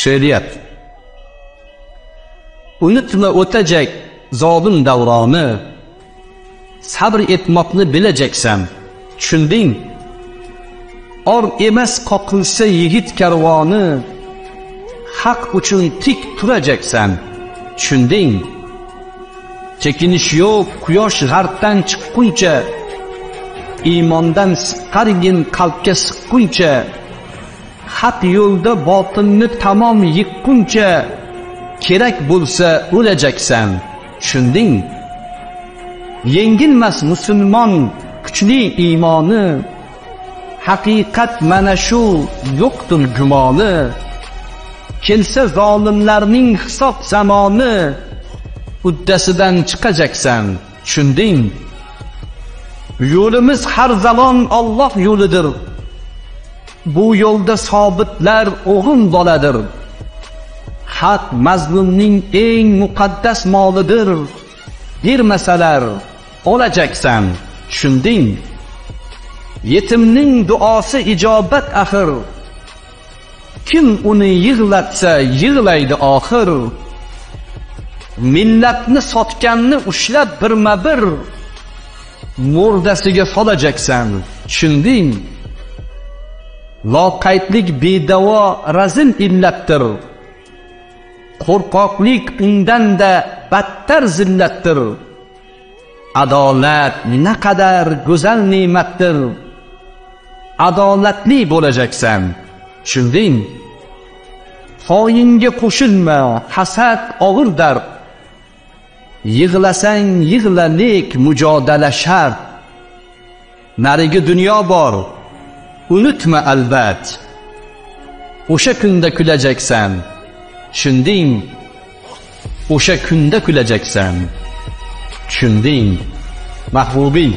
she'riyat. Unutma o'tajak zolim davroni sabr etmoqni bilajaksan tushunding. Or emas qoqilsa yigit karvoni haq uchun tik turajaksan tushunding. Chekinish yo'q quyosh g'arbdan chiqquncha iymondan siqqargin qalbga siqquncha haq yo'lda botinni tamom yiqquncha kerak bo'lsa o'lajaksan. Tushunding yengilmas musulmon kuchli iymoni haqiqat mana shu yo'qdir gumoni. Kelsa zolimlarning hisob zamoni uddasidan chiqajaksan. Tushunding yo'limiz har zamon Alloh yo'lidir. Bu yo'lda sobitlar o'g'il boladir haq mazlumning eng muqaddas molidir. Bermasalar olajaksan tushunding. Yetimning duosi ijobat axir. Kim uni yig'latsa yig'laydi oxir. Millatni sotganni ushlab birma bir murdasiga solajaksan tushunding. Loqaydlik bedavo razil illatdir. Qo'rqoqlik undan-da battar zillatdir. Adolat naqadar go'zal ne'matdir. Adolatli bo'lajaksan tushunding xoyinga qo'shilma hasad og'ir dard yig'lasang yig'lalik mujodala shart. Narigi dunyo bor unutma albat o'sha kunda kulajaksan tushunding o'sha kunda kulajaksan tushunding mahbubiy